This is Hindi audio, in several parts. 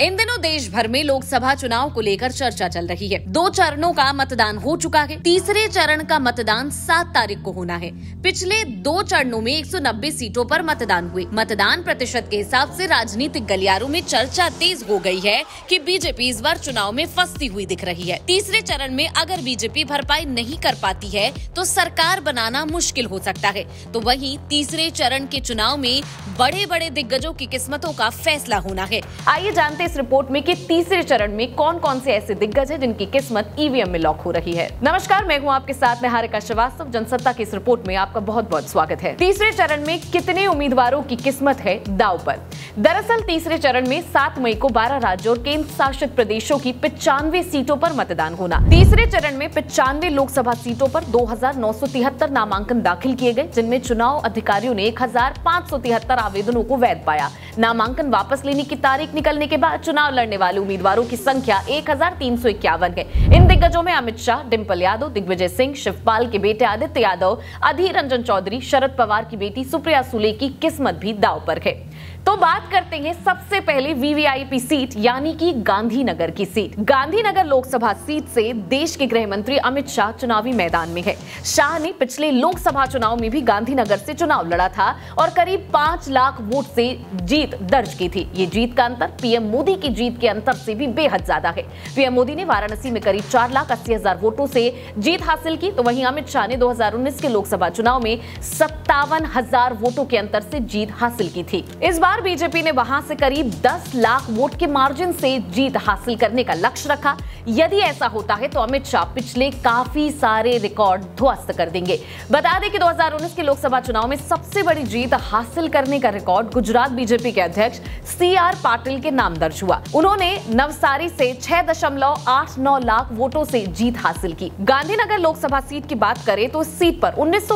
इन दिनों देश भर में लोकसभा चुनाव को लेकर चर्चा चल रही है। दो चरणों का मतदान हो चुका है। तीसरे चरण का मतदान सात तारीख को होना है। पिछले दो चरणों में 190 सीटों पर मतदान हुए। मतदान प्रतिशत के हिसाब से राजनीतिक गलियारों में चर्चा तेज हो गई है कि बीजेपी इस बार चुनाव में फंसती हुई दिख रही है। तीसरे चरण में अगर बीजेपी भरपाई नहीं कर पाती है तो सरकार बनाना मुश्किल हो सकता है। तो वही तीसरे चरण के चुनाव में बड़े बड़े दिग्गजों की किस्मतों का फैसला होना है। आइए जानते इस रिपोर्ट में कि तीसरे चरण में कौन कौन से ऐसे दिग्गज हैं जिनकी किस्मत ईवीएम में लॉक हो रही है। नमस्कार, मैं हूँ आपके साथ निहारिका श्रीवास्तव, जनसत्ता की इस रिपोर्ट में आपका बहुत बहुत स्वागत है। तीसरे चरण में कितने उम्मीदवारों की किस्मत है दाव पर? दरअसल तीसरे चरण में सात मई को बारह राज्यों और केंद्र शासित प्रदेशों की पिचानवे सीटों पर मतदान होना। तीसरे चरण में पिचानवे लोकसभा सीटों पर दो हज़ार नौ सौ तिहत्तर नामांकन दाखिल किए गए, जिनमें चुनाव अधिकारियों ने एक हज़ार पाँच सौ तिहत्तर आवेदनों को वैध पाया। नामांकन वापस लेने की तारीख निकलने के बाद चुनाव लड़ने वाले उम्मीदवारों की संख्या एक हज़ार तीन सौ इक्यावन है। इन दिग्गजों में अमित शाह डिम्पल यादव, दिग्विजय सिंह शिवपाल के बेटे आदित्य यादव, अधीर रंजन चौधरी, शरद पवार की बेटी सुप्रिया सुले की किस्मत भी दाव पर है। तो बात करते हैं सबसे पहले वीवीआईपी सीट, यानी कि गांधीनगर की सीट। गांधीनगर लोकसभा सीट से देश के गृह मंत्री अमित शाह चुनावी मैदान में है। शाह ने पिछले लोकसभा चुनाव में भी गांधीनगर से चुनाव लड़ा था और करीब पाँच लाख वोट से जीत दर्ज की थी। ये जीत का अंतर पीएम मोदी की जीत के अंतर से भी बेहद ज़्यादा है। पीएम मोदी ने वाराणसी में करीब चार लाख अस्सी हज़ार वोटों से जीत हासिल की तो वहीं अमित शाह ने 2019 के लोकसभा चुनाव में सत्तावन हज़ार वोटों के अंतर से जीत हासिल की थी। इस बार बीजेपी ने वहाँ से करीब 10 लाख वोट के मार्जिन से जीत हासिल करने का लक्ष्य रखा। यदि ऐसा होता है तो अमित शाह पिछले काफ़ी सारे रिकॉर्ड ध्वस्त कर देंगे। बता दें कि 2019 के लोकसभा चुनाव में सबसे बड़ी जीत हासिल करने का रिकॉर्ड गुजरात बीजेपी के अध्यक्ष सी आर पाटिल के नाम दर्ज हुआ। उन्होंने नवसारी से छह दशमलव आठ नौ लाख वोटों से जीत हासिल की। गांधीनगर लोकसभा सीट की बात करें तो इस सीट पर उन्नीस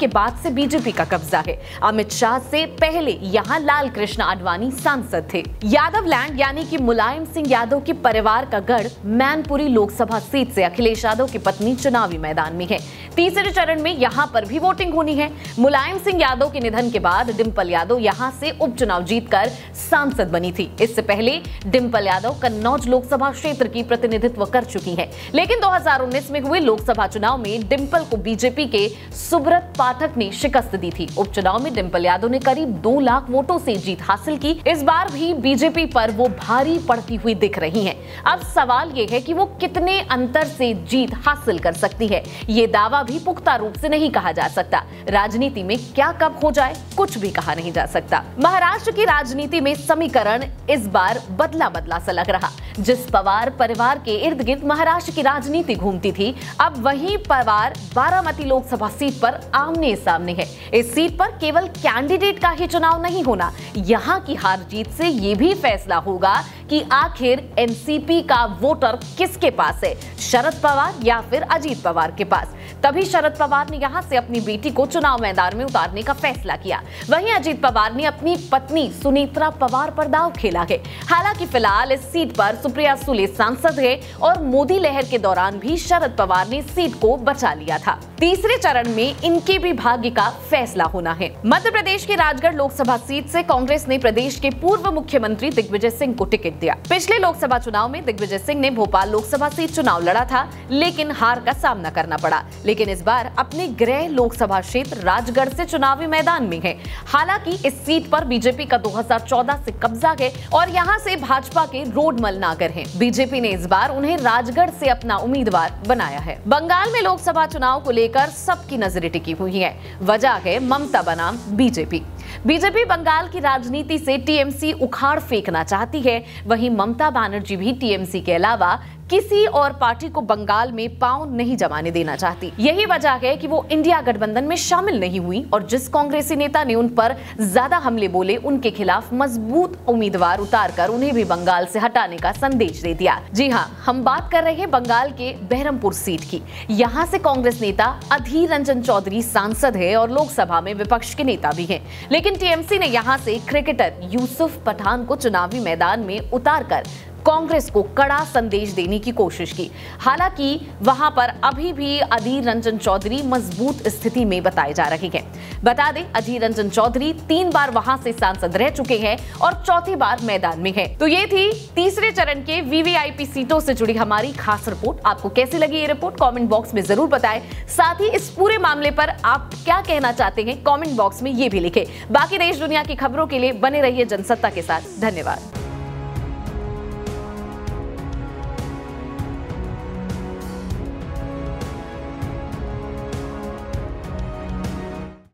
के बाद से बीजेपी का कब्जा है। अमित शाह से पहले यहाँ लाल कृष्ण आडवाणी सांसद थे। यादव लैंड यानी कि मुलायम सिंह यादव के परिवार का गढ़ मैनपुरी लोकसभा सीट से अखिलेश यादव की पत्नी चुनावी मैदान में है। तीसरे चरण में यहाँ पर भी वोटिंग होनी है। मुलायम सिंह यादव के निधन के बाद डिम्पल यादव यहाँ से उपचुनाव जीतकर सांसद बनी थी। इससे पहले डिम्पल यादव कन्नौज लोकसभा क्षेत्र की प्रतिनिधित्व कर चुकी है। लेकिन 2019 में हुए लोकसभा चुनाव में डिम्पल को बीजेपी के सुब्रत पाठक ने शिकस्त दी थी। उपचुनाव में डिम्पल यादव ने करीब दो लाख वोटों से जीत हासिल की। इस बार भी बीजेपी पर वो भारी पड़ती हुई दिख रही है। अब सवाल ये है कि वो कितने अंतर से जीत हासिल कर सकती है? ये दावा भी पुख्ता रूप से नहीं कहा जा सकता। राजनीति में क्या कब हो जाए, कुछ भी कहा नहीं जा सकता। महाराष्ट्र की राजनीति में समीकरण इस बार बदला बदला सा लग रहा। जिस पवार परिवार के इर्द गिर्द महाराष्ट्र की राजनीति घूमती थी, अब वही पवार बारामती लोकसभा सीट पर आमने सामने है। इस सीट पर केवल कैंडिडेट का ही चुनाव नहीं होना। यहाँ की हार जीत से ये भी फैसला होगा कि आखिर एनसीपी का वोटर किसके पास है? शरद पवार या फिर अजीत पवार के पास? तभी शरद पवार ने यहाँ से अपनी बेटी को चुनाव मैदान में उतारने का फैसला किया। वहीं अजीत पवार ने अपनी पत्नी सुनीत्रा पवार पर दाव खेला है। हालाँकि फ़िलहाल इस सीट पर सुप्रिया सुले सांसद है और मोदी लहर के दौरान भी शरद पवार ने सीट को बचा लिया था। तीसरे चरण में इनके भी भाग्य का फैसला होना है। मध्य प्रदेश की राजगढ़ लोकसभा सीट से कांग्रेस ने प्रदेश के पूर्व मुख्यमंत्री दिग्विजय सिंह को टिकट दिया। पिछले लोकसभा चुनाव में दिग्विजय सिंह ने भोपाल लोकसभा सीट चुनाव लड़ा था, लेकिन हार का सामना करना पड़ा। लेकिन इस बार अपने गृह लोकसभा क्षेत्र राजगढ़ से चुनावी मैदान में है। हालाँकि इस सीट पर बीजेपी का 2014 से कब्जा है और यहाँ से भाजपा के रोड मल नागर हैं। बीजेपी ने इस बार उन्हें राजगढ़ से अपना उम्मीदवार बनाया है। बंगाल में लोकसभा चुनाव को लेकर सबकी नज़रें टिकी हुई है। वजह है ममता बनाम बीजेपी। बीजेपी बंगाल की राजनीति से टीएमसी उखाड़ फेंकना चाहती है। वहीं ममता बनर्जी भी टीएमसी के अलावा किसी और पार्टी को बंगाल में पाँव नहीं जमाने देना चाहती। यही वजह है कि वो इंडिया गठबंधन में शामिल नहीं हुई और जिस कांग्रेसी नेता ने उन पर ज़्यादा हमले बोले, उनके खिलाफ मज़बूत उम्मीदवार उतार कर उन्हें भी बंगाल से हटाने का संदेश दे दिया। जी हाँ हम बात कर रहे हैं बंगाल के बहरमपुर सीट की। यहाँ से कांग्रेस नेता अधीर रंजन चौधरी सांसद है और लोकसभा में विपक्ष के नेता भी है। लेकिन टीएमसी ने यहाँ से क्रिकेटर यूसुफ पठान को चुनावी मैदान में उतार कर कांग्रेस को कड़ा संदेश देने की कोशिश की। हालाँकि, वहाँ पर अभी भी अधीर रंजन चौधरी मज़बूत स्थिति में बताए जा रहे हैं। बता दें, अधीर रंजन चौधरी तीन बार वहाँ से सांसद रह चुके हैं और चौथी बार मैदान में है। तो ये थी तीसरे चरण के वीवीआईपी सीटों से जुड़ी हमारी खास रिपोर्ट। आपको कैसी लगी ये रिपोर्ट, कॉमेंट बॉक्स में ज़रूर बताए। साथ ही इस पूरे मामले पर आप क्या कहना चाहते हैं, कॉमेंट बॉक्स में ये भी लिखे। बाकी देश दुनिया की खबरों के लिए बने रहिए जनसत्ता के साथ। धन्यवाद।